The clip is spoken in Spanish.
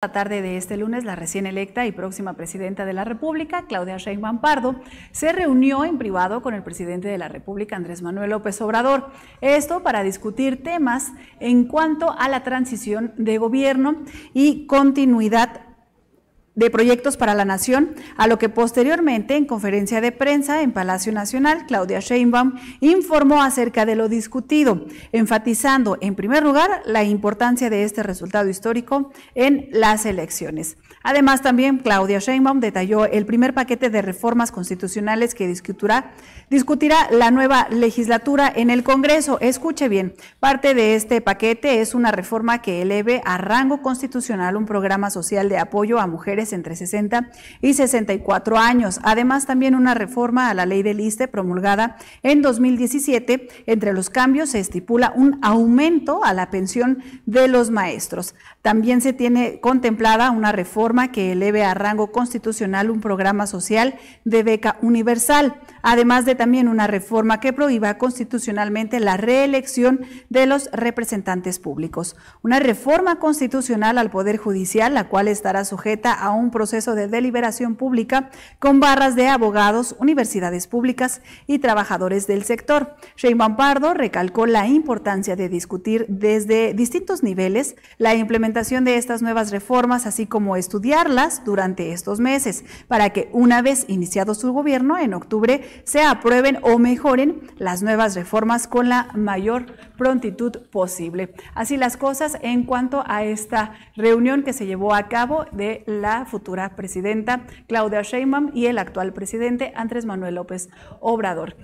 La tarde de este lunes, la recién electa y próxima presidenta de la República, Claudia Sheinbaum Pardo, se reunió en privado con el presidente de la República, Andrés Manuel López Obrador. Esto para discutir temas en cuanto a la transición de gobierno y continuidad de Proyectos para la Nación, a lo que posteriormente en conferencia de prensa en Palacio Nacional, Claudia Sheinbaum informó acerca de lo discutido, enfatizando en primer lugar la importancia de este resultado histórico en las elecciones. Además, también Claudia Sheinbaum detalló el primer paquete de reformas constitucionales que discutirá, discutirá la nueva legislatura en el Congreso. Escuche bien, parte de este paquete es una reforma que eleve a rango constitucional un programa social de apoyo a mujeres entre 60 y 64 años. Además, también una reforma a la ley del ISTE promulgada en 2017. Entre los cambios se estipula un aumento a la pensión de los maestros. También se tiene contemplada una reforma que eleve a rango constitucional un programa social de beca universal, además de también una reforma que prohíba constitucionalmente la reelección de los representantes públicos. Una reforma constitucional al Poder Judicial, la cual estará sujeta a un proceso de deliberación pública con barras de abogados, universidades públicas y trabajadores del sector. Sheinbaum Pardo recalcó la importancia de discutir desde distintos niveles la implementación de estas nuevas reformas, así como estudiarlas durante estos meses, para que una vez iniciado su gobierno en octubre se aprueben o mejoren las nuevas reformas con la mayor prontitud posible. Así las cosas en cuanto a esta reunión que se llevó a cabo de la futura presidenta Claudia Sheinbaum y el actual presidente Andrés Manuel López Obrador.